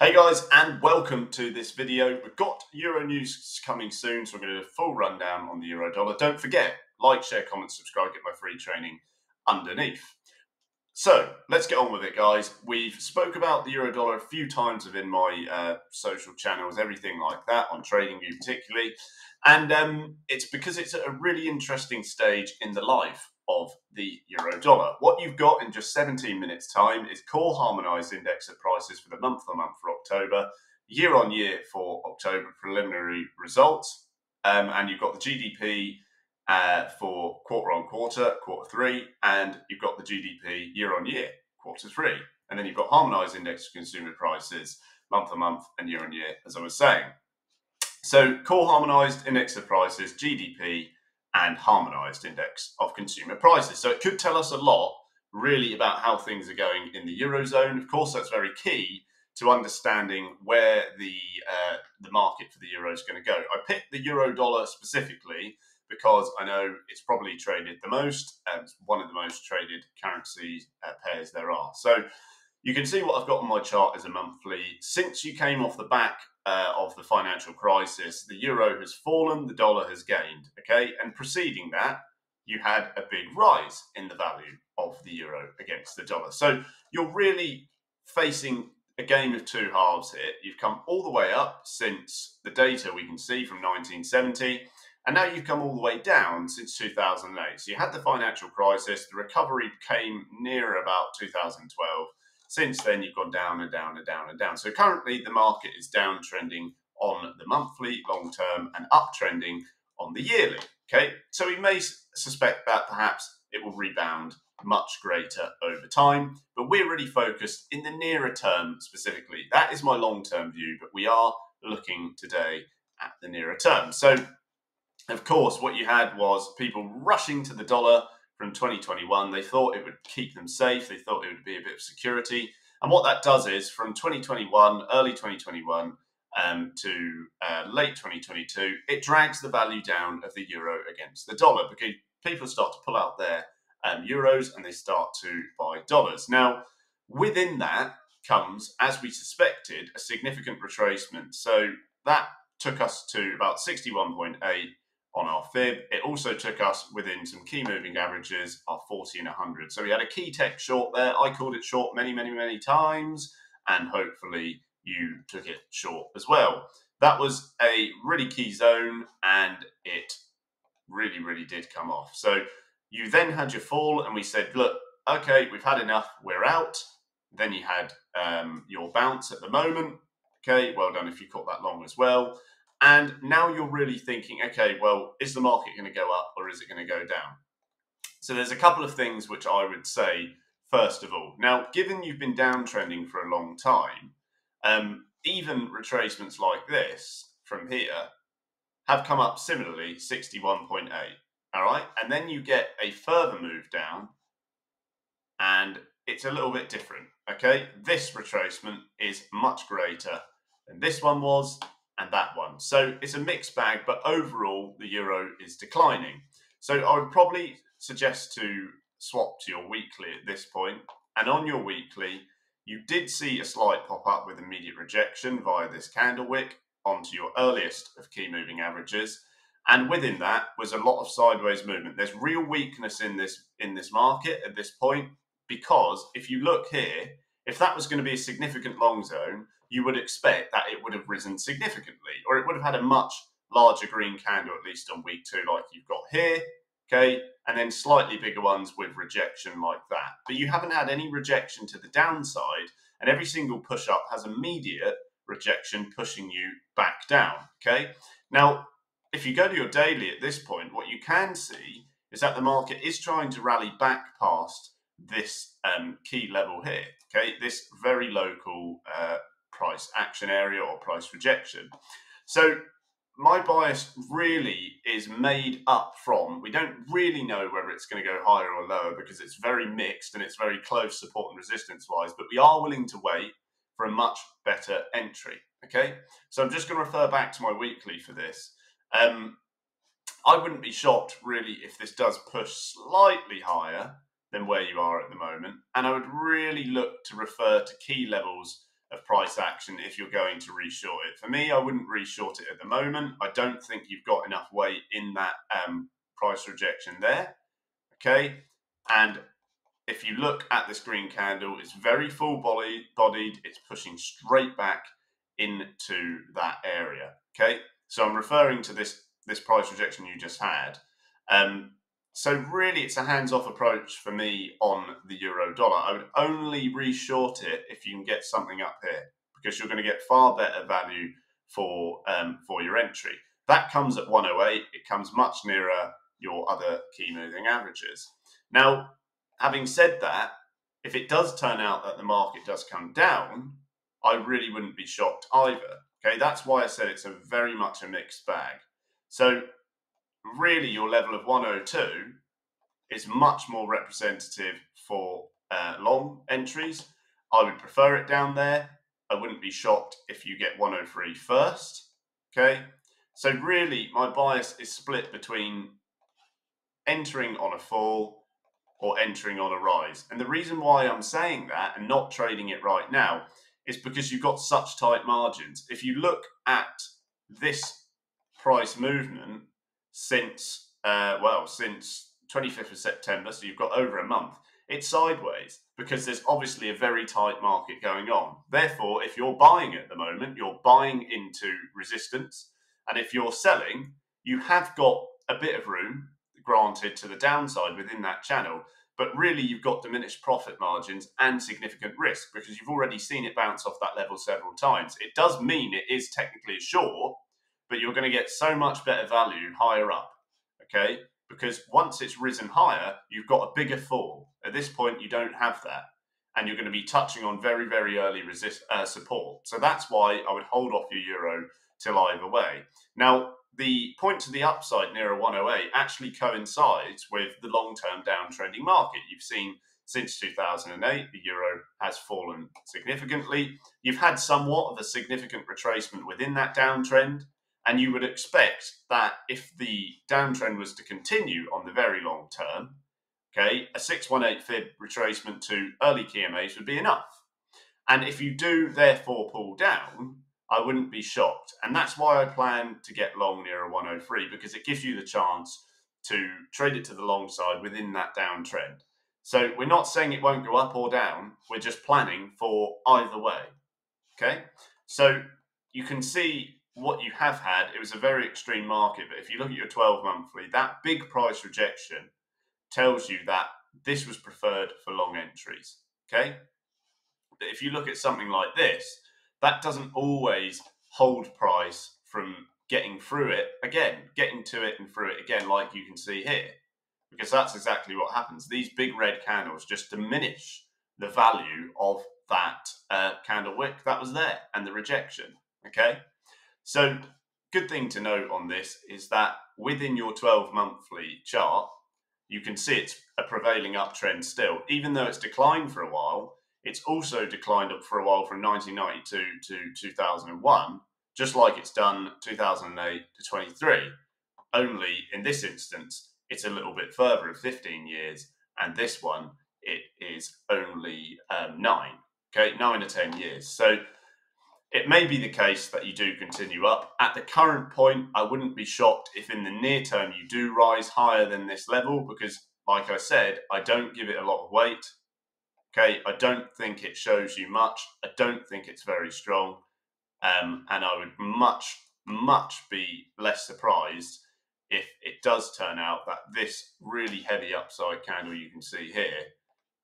Hey guys, and welcome to this video. We've got Euro news coming soon, so we're going to do a full rundown on the Euro dollar. Don't forget, like, share, comment, subscribe, get my free training underneath. So let's get on with it, guys. We've spoke about the Euro dollar a few times within my uh, social channels, everything like that, on TradingView particularly. And um, it's because it's at a really interesting stage in the life of the euro dollar. What you've got in just 17 minutes' time is core harmonized index of prices for the month on month for October, year on year for October preliminary results, um, and you've got the GDP uh, for quarter on quarter, quarter three, and you've got the GDP year on year, quarter three. And then you've got harmonized index of consumer prices month on month and year on year, as I was saying. So, core harmonized index of prices, GDP, and harmonized index of consumer prices. So it could tell us a lot, really, about how things are going in the eurozone. Of course, that's very key to understanding where the uh, the market for the euro is going to go. I picked the euro dollar specifically because I know it's probably traded the most and one of the most traded currency uh, pairs there are. So you can see what I've got on my chart as a monthly. Since you came off the back uh, of the financial crisis, the euro has fallen, the dollar has gained. Okay, and preceding that, you had a big rise in the value of the euro against the dollar. So you're really facing a game of two halves here. You've come all the way up since the data we can see from 1970, and now you've come all the way down since 2008. So you had the financial crisis, the recovery came near about 2012 since then, you've gone down and down and down and down. So currently, the market is downtrending on the monthly, long term, and uptrending on the yearly. Okay, so we may suspect that perhaps it will rebound much greater over time, but we're really focused in the nearer term specifically. That is my long term view, but we are looking today at the nearer term. So, of course, what you had was people rushing to the dollar from 2021. They thought it would keep them safe. They thought it would be a bit of security. And what that does is from 2021, early 2021 um, to uh, late 2022, it drags the value down of the euro against the dollar because people start to pull out their um, euros and they start to buy dollars. Now, within that comes, as we suspected, a significant retracement. So that took us to about 61.8 on our fib. It also took us within some key moving averages, of 40 and 100. So we had a key tech short there. I called it short many, many, many times, and hopefully you took it short as well. That was a really key zone, and it really, really did come off. So you then had your fall, and we said, look, okay, we've had enough, we're out. Then you had um, your bounce at the moment. Okay, well done if you caught that long as well. And now you're really thinking, okay, well, is the market going to go up or is it going to go down? So there's a couple of things which I would say first of all. Now, given you've been downtrending for a long time, um, even retracements like this from here have come up similarly 61.8. All right. And then you get a further move down and it's a little bit different. Okay. This retracement is much greater than this one was and that one. So it's a mixed bag, but overall the euro is declining. So I would probably suggest to swap to your weekly at this point. And on your weekly, you did see a slight pop up with immediate rejection via this candle wick onto your earliest of key moving averages. And within that was a lot of sideways movement. There's real weakness in this in this market at this point because if you look here, if that was going to be a significant long zone, you would expect that it would have risen significantly, or it would have had a much larger green candle, at least on week two, like you've got here. Okay, and then slightly bigger ones with rejection like that. But you haven't had any rejection to the downside, and every single push up has immediate rejection pushing you back down. Okay, now if you go to your daily at this point, what you can see is that the market is trying to rally back past this um, key level here. Okay, this very local uh, price action area or price rejection. So my bias really is made up from we don't really know whether it's going to go higher or lower because it's very mixed and it's very close support and resistance wise, but we are willing to wait for a much better entry. Okay, so I'm just going to refer back to my weekly for this. Um, I wouldn't be shocked really if this does push slightly higher than where you are at the moment, and I would really look to refer to key levels of price action if you're going to reshort it. For me, I wouldn't reshort it at the moment. I don't think you've got enough weight in that um, price rejection there. Okay, and if you look at this green candle, it's very full body, bodied. It's pushing straight back into that area. Okay, so I'm referring to this this price rejection you just had. Um, so really, it's a hands-off approach for me on the euro dollar. I would only reshort it if you can get something up here because you're going to get far better value for um, for your entry. That comes at 108. It comes much nearer your other key moving averages. Now, having said that, if it does turn out that the market does come down, I really wouldn't be shocked either. Okay, that's why I said it's a very much a mixed bag. So, really, your level of 102 is much more representative for uh, long entries. I would prefer it down there. I wouldn't be shocked if you get 103 first. Okay, so really, my bias is split between entering on a fall or entering on a rise. And the reason why I'm saying that and not trading it right now is because you've got such tight margins. If you look at this price movement since, uh, well, since 25th of September, so you've got over a month, it's sideways because there's obviously a very tight market going on. Therefore, if you're buying at the moment, you're buying into resistance. And if you're selling, you have got a bit of room granted to the downside within that channel. But really, you've got diminished profit margins and significant risk because you've already seen it bounce off that level several times. It does mean it is technically short, but you're going to get so much better value higher up. Okay. Because once it's risen higher, you've got a bigger fall. At this point, you don't have that. And you're going to be touching on very, very early resist uh, support. So that's why I would hold off your euro till either way. Now, the point to the upside near a 108 actually coincides with the long term downtrending market. You've seen since 2008, the euro has fallen significantly. You've had somewhat of a significant retracement within that downtrend, and you would expect that if the downtrend was to continue on the very long term, okay, a 618 fib retracement to early KMAs would be enough. And if you do therefore pull down, I wouldn't be shocked. And that's why I plan to get long near a 103 because it gives you the chance to trade it to the long side within that downtrend. So we're not saying it won't go up or down, we're just planning for either way. Okay? So you can see what you have had. It was a very extreme market, but if you look at your 12 monthly, that big price rejection tells you that this was preferred for long entries. Okay? But if you look at something like this, that doesn't always hold price from getting through it again, getting to it and through it again, like you can see here. Because that's exactly what happens. These big red candles just diminish the value of that uh, candle wick that was there and the rejection. Okay. So, good thing to note on this is that within your 12 monthly chart, you can see it's a prevailing uptrend still, even though it's declined for a while it's also declined up for a while from 1992 to 2001, just like it's done 2008 to 23. Only in this instance, it's a little bit further of 15 years, and this one, it is only um, nine, okay, nine or 10 years. So it may be the case that you do continue up. At the current point, I wouldn't be shocked if in the near term you do rise higher than this level because, like I said, I don't give it a lot of weight. Okay, I don't think it shows you much. I don't think it's very strong. Um, and I would much, much be less surprised if it does turn out that this really heavy upside candle you can see here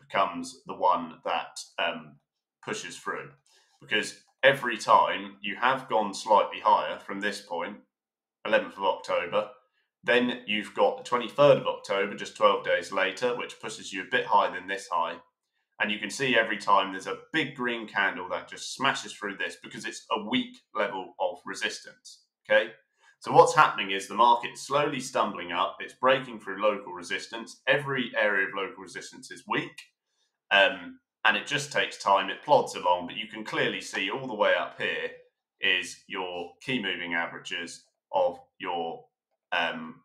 becomes the one that um, pushes through. Because every time you have gone slightly higher from this point, 11th of October, then you've got the 23rd of October, just 12 days later, which pushes you a bit higher than this high. And you can see every time there's a big green candle that just smashes through this because it's a weak level of resistance. Okay. So what's happening is the market is slowly stumbling up. It's breaking through local resistance. Every area of local resistance is weak. Um, and it just takes time. It plods along, but you can clearly see all the way up here is your key moving averages of your um,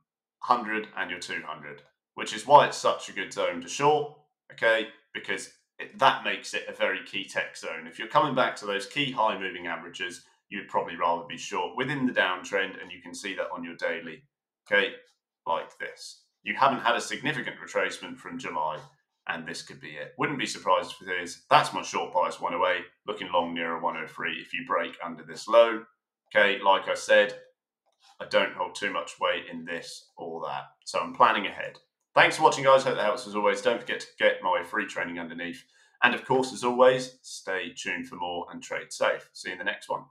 100 and your 200, which is why it's such a good zone to short, okay? Because it, that makes it a very key tech zone. If you're coming back to those key high moving averages, you'd probably rather be short within the downtrend, and you can see that on your daily, okay, like this. You haven't had a significant retracement from July, and this could be it. Wouldn't be surprised if it is. That's my short bias 108, looking long near a 103 if you break under this low. Okay, like I said, I don't hold too much weight in this or that. So I'm planning ahead. Thanks for watching, guys. Hope that helps as always. Don't forget to get my free training underneath. And of course, as always, stay tuned for more and trade safe. See you in the next one.